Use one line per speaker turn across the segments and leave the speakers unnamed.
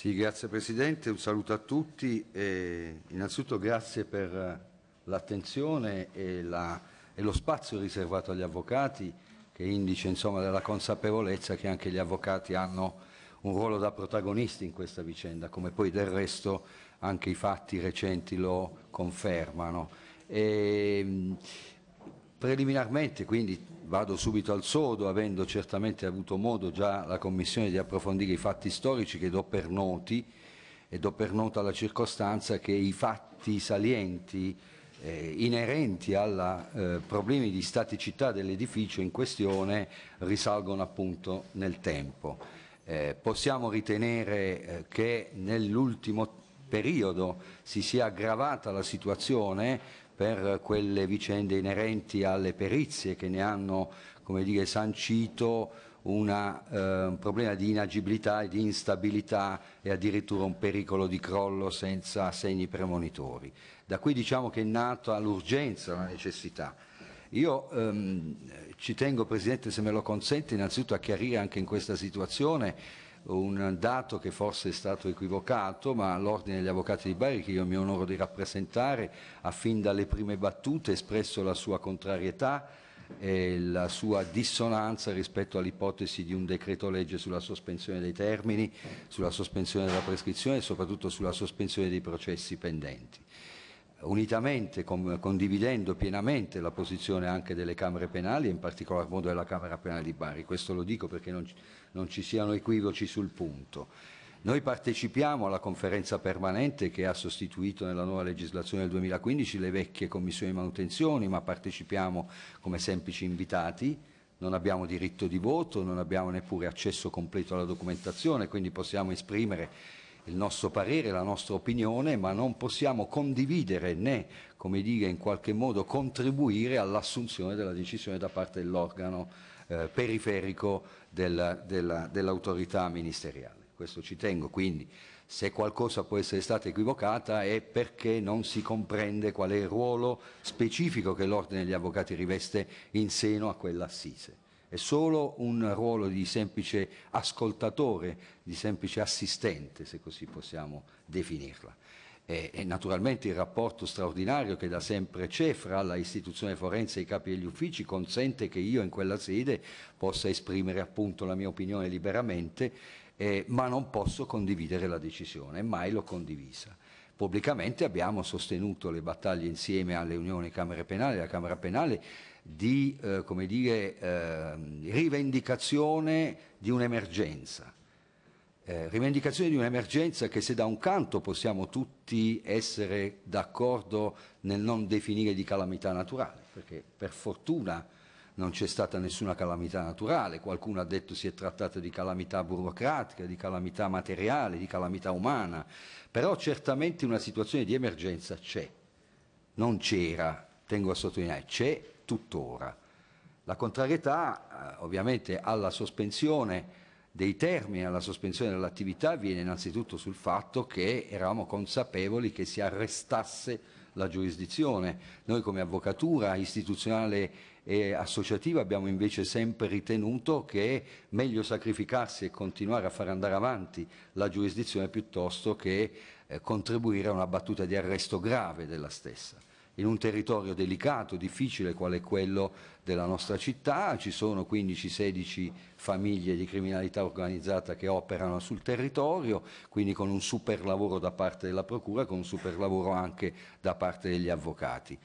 Sì, grazie Presidente, un saluto a tutti. E innanzitutto grazie per l'attenzione e, la, e, lo spazio riservato agli avvocati che indice insomma, della consapevolezza che anche gli avvocati hanno un ruolo da protagonisti in questa vicenda, come poi del resto anche i fatti recenti lo confermano. E, preliminarmente, quindi vado subito al sodo, avendo certamente avuto modo già la Commissione di approfondire i fatti storici che do per noti e do per nota la circostanza che i fatti salienti eh, inerenti ai eh, problemi di staticità dell'edificio in questione risalgono appunto nel tempo. Eh, possiamo ritenere eh, che nell'ultimo periodo si sia aggravata la situazione per quelle vicende inerenti alle perizie che ne hanno dire, sancito una, eh, un problema di inagibilità e di instabilità e addirittura un pericolo di crollo senza segni premonitori. Da qui diciamo che è nata l'urgenza, la necessità. Io ehm, ci tengo, Presidente, se me lo consente, innanzitutto a chiarire anche in questa situazione un dato che forse è stato equivocato, ma l'Ordine degli Avvocati di Bari, che io mi onoro di rappresentare, ha fin dalle prime battute espresso la sua contrarietà e la sua dissonanza rispetto all'ipotesi di un decreto legge sulla sospensione dei termini, sulla sospensione della prescrizione e soprattutto sulla sospensione dei processi pendenti unitamente condividendo pienamente la posizione anche delle Camere penali e in particolar modo della Camera Penale di Bari. Questo lo dico perché non, non ci siano equivoci sul punto. Noi partecipiamo alla conferenza permanente che ha sostituito nella nuova legislazione del 2015 le vecchie commissioni di manutenzione, ma partecipiamo come semplici invitati, non abbiamo diritto di voto, non abbiamo neppure accesso completo alla documentazione, quindi possiamo esprimere il nostro parere, la nostra opinione, ma non possiamo condividere né, come dire, in qualche modo contribuire all'assunzione della decisione da parte dell'organo eh, periferico del, dell'autorità ministeriale. Questo ci tengo, quindi se qualcosa può essere stata equivocata è perché non si comprende qual è il ruolo specifico che l'Ordine degli Avvocati riveste in seno a quell'assise è solo un ruolo di semplice ascoltatore, di semplice assistente, se così possiamo definirla. E, e naturalmente il rapporto straordinario che da sempre c'è fra la istituzione forense e i capi degli uffici consente che io in quella sede possa esprimere appunto la mia opinione liberamente, eh, ma non posso condividere la decisione, mai l'ho condivisa. Pubblicamente abbiamo sostenuto le battaglie insieme alle unioni Camere Penali, la Camera Penale di eh, dire, eh, rivendicazione di un'emergenza. Eh, rivendicazione di un'emergenza che se da un canto possiamo tutti essere d'accordo nel non definire di calamità naturale, perché per fortuna non c'è stata nessuna calamità naturale, qualcuno ha detto si è trattato di calamità burocratica, di calamità materiale, di calamità umana, però certamente una situazione di emergenza c'è, non c'era, tengo a sottolineare, c'è tuttora. La contrarietà eh, ovviamente alla sospensione dei termini, alla sospensione dell'attività viene innanzitutto sul fatto che eravamo consapevoli che si arrestasse la giurisdizione. Noi come avvocatura istituzionale e associativa abbiamo invece sempre ritenuto che è meglio sacrificarsi e continuare a far andare avanti la giurisdizione piuttosto che eh, contribuire a una battuta di arresto grave della stessa in un territorio delicato, difficile qual è quello della nostra città, ci sono 15-16 famiglie di criminalità organizzata che operano sul territorio, quindi con un super lavoro da parte della Procura, con un super lavoro anche da parte degli avvocati.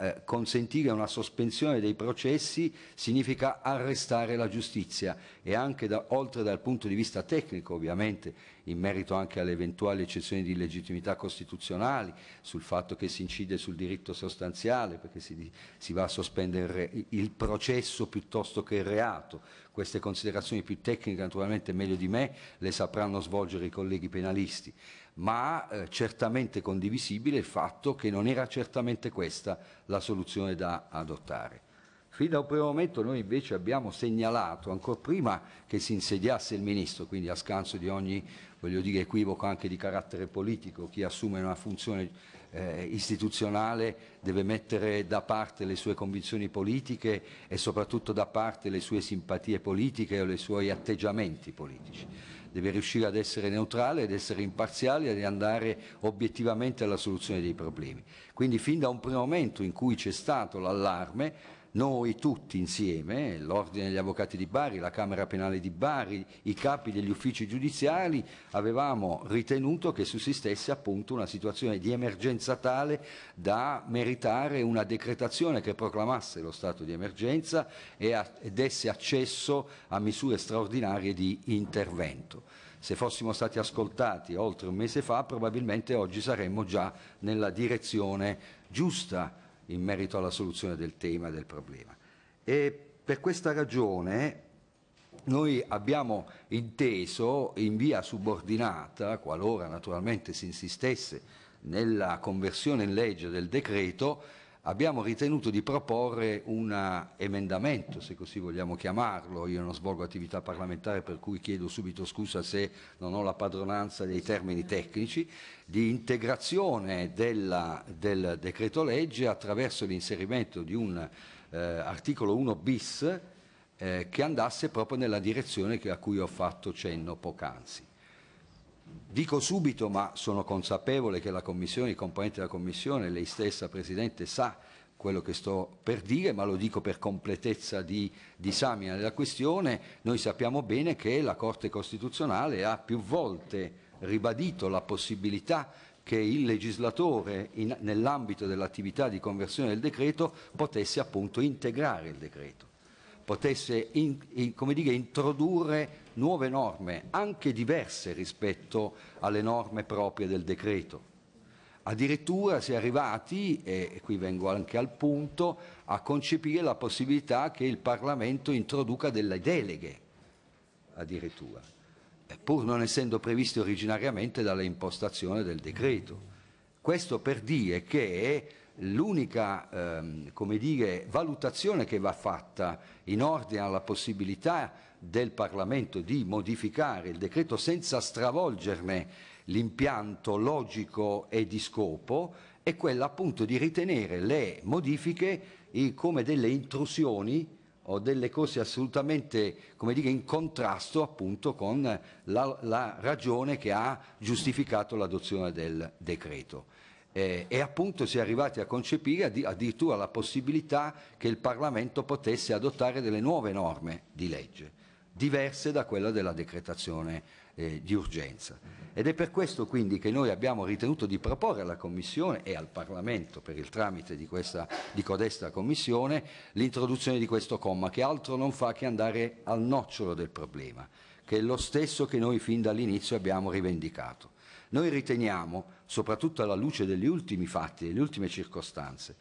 Eh, consentire una sospensione dei processi significa arrestare la giustizia e anche da, oltre dal punto di vista tecnico ovviamente in merito anche alle eventuali eccezioni di legittimità costituzionali sul fatto che si incide sul diritto sostanziale perché si, si va a sospendere il processo piuttosto che il reato queste considerazioni più tecniche naturalmente meglio di me le sapranno svolgere i colleghi penalisti ma eh, certamente condivisibile il fatto che non era certamente questa la soluzione da adottare. Fin da un primo momento noi invece abbiamo segnalato, ancora prima che si insediasse il Ministro, quindi a scanso di ogni voglio dire, equivoco anche di carattere politico, chi assume una funzione eh, istituzionale deve mettere da parte le sue convinzioni politiche e soprattutto da parte le sue simpatie politiche o i suoi atteggiamenti politici. Deve riuscire ad essere neutrale, ad essere imparziale e ad andare obiettivamente alla soluzione dei problemi. Quindi fin da un primo momento in cui c'è stato l'allarme noi tutti insieme, l'Ordine degli Avvocati di Bari, la Camera Penale di Bari, i capi degli uffici giudiziari, avevamo ritenuto che sussistesse appunto una situazione di emergenza tale da meritare una decretazione che proclamasse lo stato di emergenza e, desse accesso a misure straordinarie di intervento. Se fossimo stati ascoltati oltre un mese fa, probabilmente oggi saremmo già nella direzione giusta in merito alla soluzione del tema e del problema. E per questa ragione noi abbiamo inteso in via subordinata, qualora naturalmente si insistesse nella conversione in legge del decreto, abbiamo ritenuto di proporre un emendamento, se così vogliamo chiamarlo, io non svolgo attività parlamentare per cui chiedo subito scusa se non ho la padronanza dei termini tecnici, di integrazione della, del decreto legge attraverso l'inserimento di un eh, articolo 1 bis eh, che andasse proprio nella direzione a cui ho fatto cenno poc'anzi. Dico subito, ma sono consapevole che la Commissione, i componenti della Commissione, lei stessa Presidente, sa quello che sto per dire, ma lo dico per completezza di disamina della questione. Noi sappiamo bene che la Corte Costituzionale ha più volte ribadito la possibilità che il legislatore nell'ambito dell'attività di conversione del decreto potesse appunto integrare il decreto potesse in, in, dire, introdurre nuove norme, anche diverse rispetto alle norme proprie del decreto. Addirittura si è arrivati, e qui vengo anche al punto, a concepire la possibilità che il Parlamento introduca delle deleghe, addirittura, pur non essendo previste originariamente dalla impostazione del decreto. Questo per dire che l'unica ehm, valutazione che va fatta in ordine alla possibilità del Parlamento di modificare il decreto senza stravolgerne l'impianto logico e di scopo è quella appunto di ritenere le modifiche come delle intrusioni o delle cose assolutamente dire, in contrasto appunto con la, la ragione che ha giustificato l'adozione del decreto. Eh, e appunto si è arrivati a concepire addirittura la possibilità che il Parlamento potesse adottare delle nuove norme di legge, diverse da quella della decretazione eh, di urgenza. Ed è per questo quindi che noi abbiamo ritenuto di proporre alla Commissione e al Parlamento, per il tramite di, questa, di codesta Commissione, l'introduzione di questo comma, che altro non fa che andare al nocciolo del problema, che è lo stesso che noi fin dall'inizio abbiamo rivendicato. Noi riteniamo, soprattutto alla luce degli ultimi fatti, delle ultime circostanze,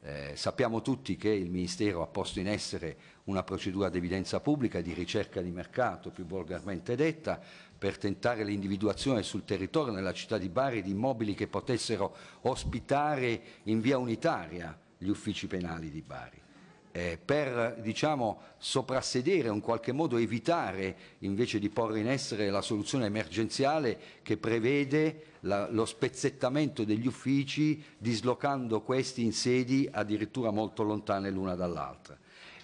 eh, sappiamo tutti che il Ministero ha posto in essere una procedura di evidenza pubblica di ricerca di mercato, più volgarmente detta, per tentare l'individuazione sul territorio nella città di Bari di immobili che potessero ospitare in via unitaria gli uffici penali di Bari eh, per diciamo, soprassedere in qualche modo evitare invece di porre in essere la soluzione emergenziale che prevede la, lo spezzettamento degli uffici dislocando questi in sedi addirittura molto lontane l'una dall'altra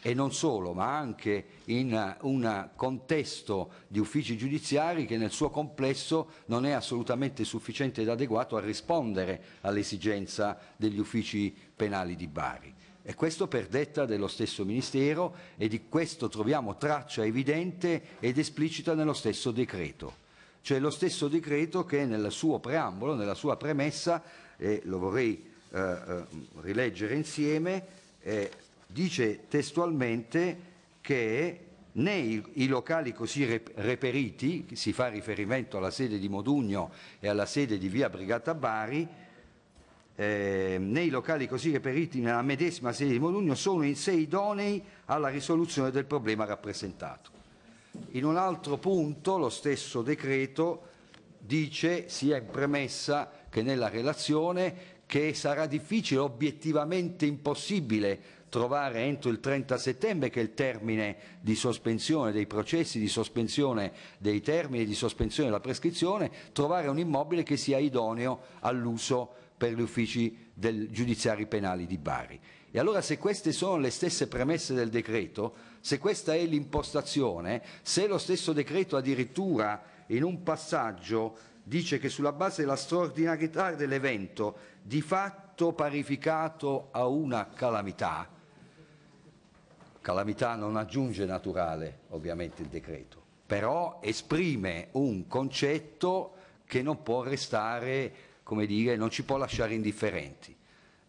e non solo, ma anche in un contesto di uffici giudiziari che nel suo complesso non è assolutamente sufficiente ed adeguato a rispondere all'esigenza degli uffici penali di Bari. E questo per detta dello stesso Ministero e di questo troviamo traccia evidente ed esplicita nello stesso decreto. Cioè lo stesso decreto che nel suo preambolo, nella sua premessa, e lo vorrei eh, eh, rileggere insieme, eh, dice testualmente che né i, i, locali così reperiti, si fa riferimento alla sede di Modugno e alla sede di via Brigata Bari, eh, nei locali così reperiti nella medesima sede di Modugno sono in sé idonei alla risoluzione del problema rappresentato. In un altro punto lo stesso decreto dice, sia in premessa che nella relazione, che sarà difficile, obiettivamente impossibile trovare entro il 30 settembre, che è il termine di sospensione dei processi, di sospensione dei termini, di sospensione della prescrizione, trovare un immobile che sia idoneo all'uso per gli uffici del giudiziari penali di Bari. E allora se queste sono le stesse premesse del decreto, se questa è l'impostazione, se lo stesso decreto addirittura in un passaggio dice che sulla base della straordinarietà dell'evento di fatto parificato a una calamità, calamità non aggiunge naturale ovviamente il decreto, però esprime un concetto che non può restare, come dire, non ci può lasciare indifferenti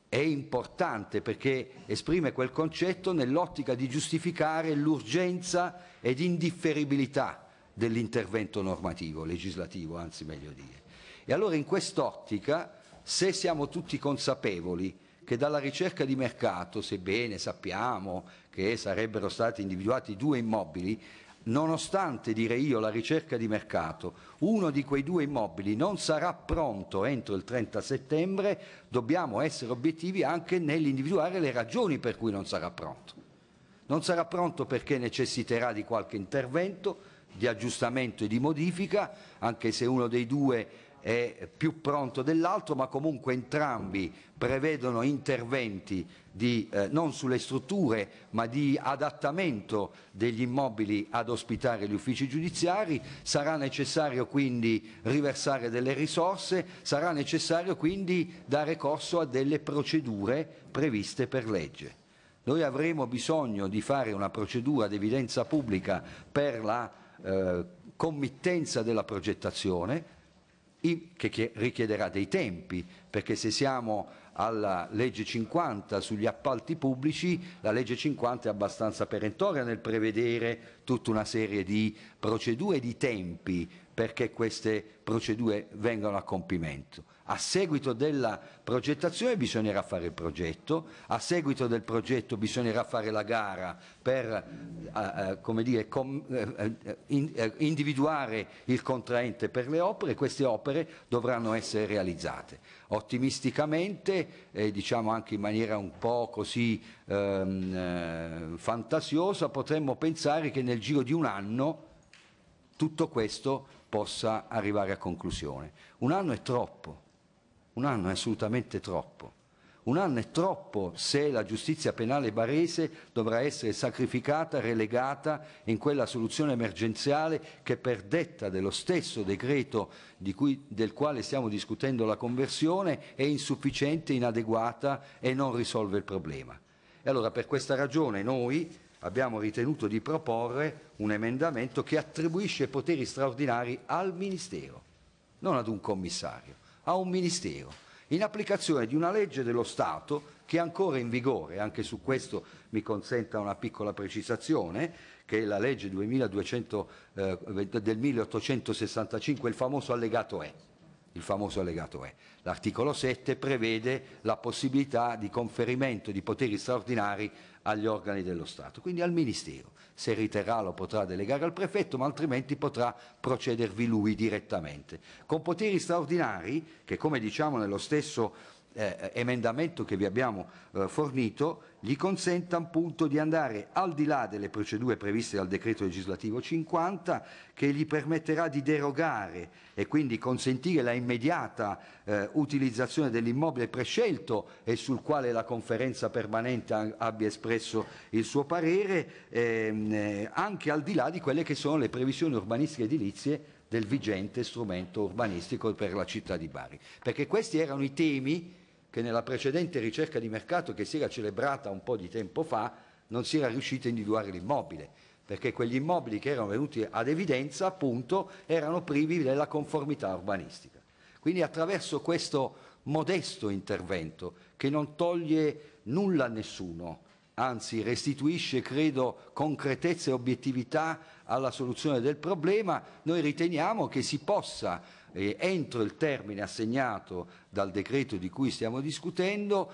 è importante perché esprime quel concetto nell'ottica di giustificare l'urgenza ed indifferibilità dell'intervento normativo, legislativo, anzi meglio dire. E allora in quest'ottica, se siamo tutti consapevoli che dalla ricerca di mercato, sebbene sappiamo che sarebbero stati individuati due immobili, nonostante, direi io, la ricerca di mercato, uno di quei due immobili non sarà pronto entro il 30 settembre, dobbiamo essere obiettivi anche nell'individuare le ragioni per cui non sarà pronto. Non sarà pronto perché necessiterà di qualche intervento, di aggiustamento e di modifica, anche se uno dei due è più pronto dell'altro, ma comunque entrambi prevedono interventi di, eh, non sulle strutture, ma di adattamento degli immobili ad ospitare gli uffici giudiziari, sarà necessario quindi riversare delle risorse, sarà necessario quindi dare corso a delle procedure previste per legge. Noi avremo bisogno di fare una procedura ad evidenza pubblica per la eh, committenza della progettazione, che richiederà dei tempi, perché se siamo alla legge 50 sugli appalti pubblici, la legge 50 è abbastanza perentoria nel prevedere tutta una serie di procedure e di tempi perché queste procedure vengano a compimento. A seguito della progettazione bisognerà fare il progetto, a seguito del progetto bisognerà fare la gara per eh, eh dire, com, eh, eh, in, eh, individuare il contraente per le opere e queste opere dovranno essere realizzate. Ottimisticamente, eh, diciamo anche in maniera un po' così ehm, fantasiosa, potremmo pensare che nel giro di un anno tutto questo possa arrivare a conclusione. Un anno è troppo, un anno è assolutamente troppo. Un anno è troppo se la giustizia penale barese dovrà essere sacrificata, relegata in quella soluzione emergenziale che per detta dello stesso decreto cui, del quale stiamo discutendo la conversione è insufficiente, inadeguata e non risolve il problema. E allora per questa ragione noi abbiamo ritenuto di proporre un emendamento che attribuisce poteri straordinari al Ministero, non ad un commissario a un Ministero, in applicazione di una legge dello Stato che è ancora in vigore, anche su questo mi consenta una piccola precisazione, che è la legge 2200, eh, del 1865, il famoso allegato E. Il famoso allegato E. L'articolo 7 prevede la possibilità di conferimento di poteri straordinari agli organi dello Stato, quindi al Ministero. Se riterrà lo potrà delegare al prefetto, ma altrimenti potrà procedervi lui direttamente. Con poteri straordinari, che come diciamo nello stesso eh, emendamento che vi abbiamo eh, fornito gli consenta appunto di andare al di là delle procedure previste dal decreto legislativo 50 che gli permetterà di derogare e quindi consentire la immediata eh, utilizzazione dell'immobile prescelto e sul quale la conferenza permanente abbia espresso il suo parere ehm, eh, anche al di là di quelle che sono le previsioni urbanistiche edilizie del vigente strumento urbanistico per la città di Bari. Perché questi erano i temi che nella precedente ricerca di mercato che si era celebrata un po' di tempo fa non si era riuscito a individuare l'immobile, perché quegli immobili che erano venuti ad evidenza appunto erano privi della conformità urbanistica. Quindi attraverso questo modesto intervento che non toglie nulla a nessuno, anzi restituisce, credo, concretezza e obiettività alla soluzione del problema, noi riteniamo che si possa eh, entro il termine assegnato dal decreto di cui stiamo discutendo,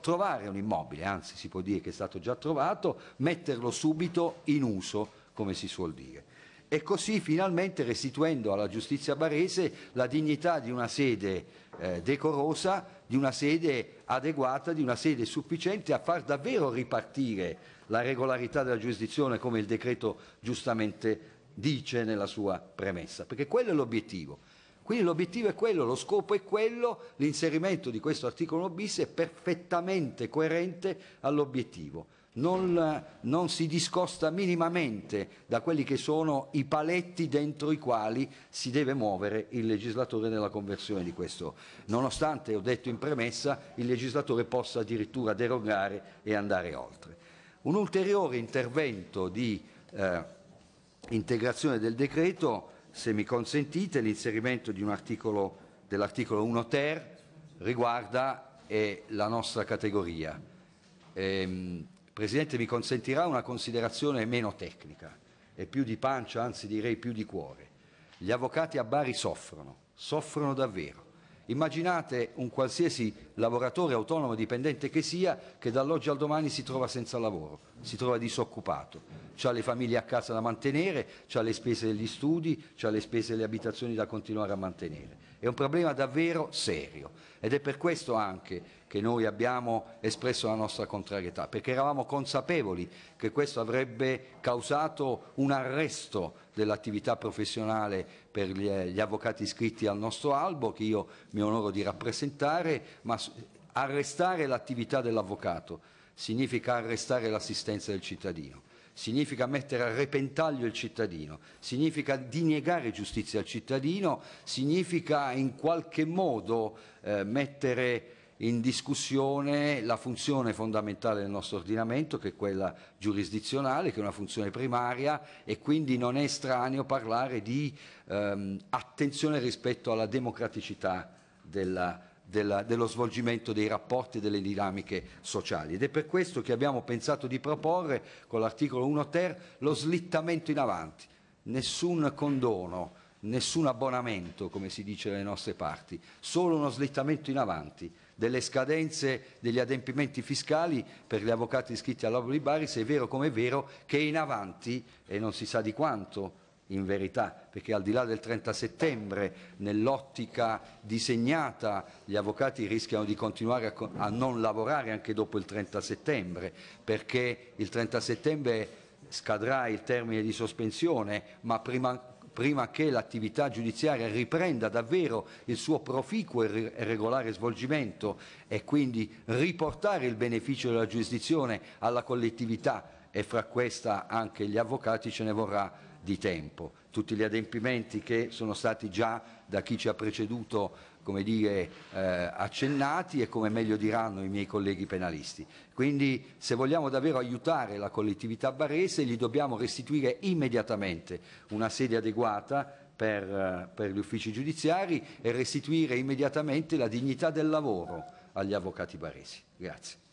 trovare un immobile, anzi si può dire che è stato già trovato, metterlo subito in uso, come si suol dire. e così finalmente restituendo alla giustizia barese la dignità di una sede eh, decorosa, di una sede adeguata, di una sede sufficiente a far davvero ripartire la regolarità della giurisdizione come il decreto giustamente dice nella sua premessa, perché quello è l'obiettivo. Quindi l'obiettivo è quello, lo scopo è quello, l'inserimento di questo articolo bis è perfettamente coerente all'obiettivo. Non, non, si discosta minimamente da quelli che sono i paletti dentro i quali si deve muovere il legislatore nella conversione di questo, nonostante, ho detto in premessa, il legislatore possa addirittura derogare e andare oltre. Un ulteriore intervento di eh, integrazione del decreto, se mi consentite, l'inserimento dell'articolo 1 ter riguarda eh, la nostra categoria. Ehm, Presidente mi consentirà una considerazione meno tecnica e più di pancia, anzi direi più di cuore. Gli avvocati a Bari soffrono, soffrono davvero. Immaginate un qualsiasi lavoratore autonomo dipendente che sia che dall'oggi al domani si trova senza lavoro, si trova disoccupato, ha le famiglie a casa da mantenere, ha le spese degli studi, ha le spese delle abitazioni da continuare a mantenere. È un problema davvero serio ed è per questo anche che noi abbiamo espresso la nostra contrarietà, perché eravamo consapevoli che questo avrebbe causato un arresto dell'attività professionale per gli, gli, avvocati iscritti al nostro albo, che io mi onoro di rappresentare, ma arrestare l'attività dell'avvocato significa arrestare l'assistenza del cittadino significa mettere a repentaglio il cittadino, significa diniegare giustizia al cittadino, significa in qualche modo eh, mettere in discussione la funzione fondamentale del nostro ordinamento, che è quella giurisdizionale, che è una funzione primaria e quindi non è estraneo parlare di ehm, attenzione rispetto alla democraticità della, della, dello svolgimento dei rapporti e delle dinamiche sociali. Ed è per questo che abbiamo pensato di proporre con l'articolo 1 ter lo slittamento in avanti, nessun condono, nessun abbonamento, come si dice dalle nostre parti, solo uno slittamento in avanti delle scadenze degli adempimenti fiscali per gli avvocati iscritti all'Obolo di Bari, se è vero come è vero che in avanti, e non si sa di quanto in verità, perché al di là del 30 settembre, nell'ottica disegnata, gli avvocati rischiano di continuare a, a, non lavorare anche dopo il 30 settembre, perché il 30 settembre scadrà il termine di sospensione, ma prima prima che l'attività giudiziaria riprenda davvero il suo proficuo e regolare svolgimento e quindi riportare il beneficio della giurisdizione alla collettività. E fra questa anche gli avvocati ce ne vorrà di tempo. Tutti gli adempimenti che sono stati già da chi ci ha preceduto come dire, eh, accennati e come meglio diranno i miei colleghi penalisti. Quindi se vogliamo davvero aiutare la collettività barese gli dobbiamo restituire immediatamente una sede adeguata per, eh, per gli uffici giudiziari e restituire immediatamente la dignità del lavoro agli avvocati baresi. Grazie.